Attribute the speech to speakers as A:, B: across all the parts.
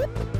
A: Whoop!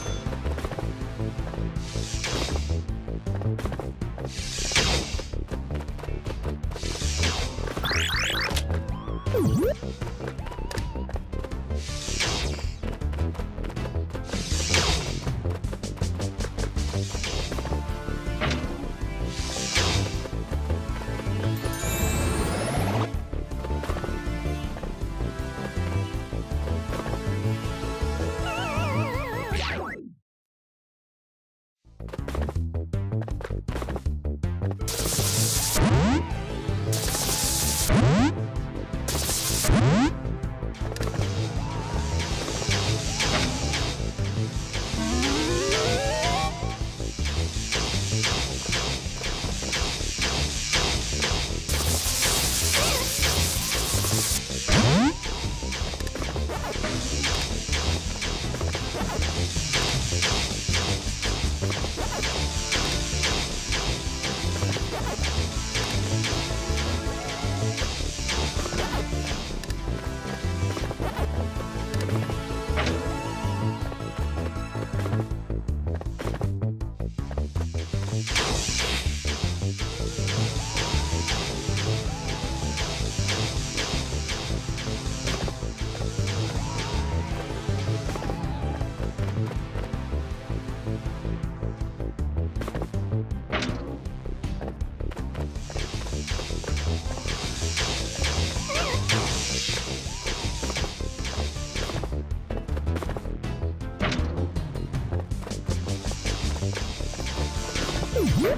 B: Whoop!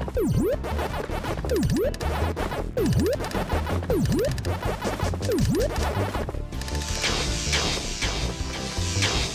B: Thank you.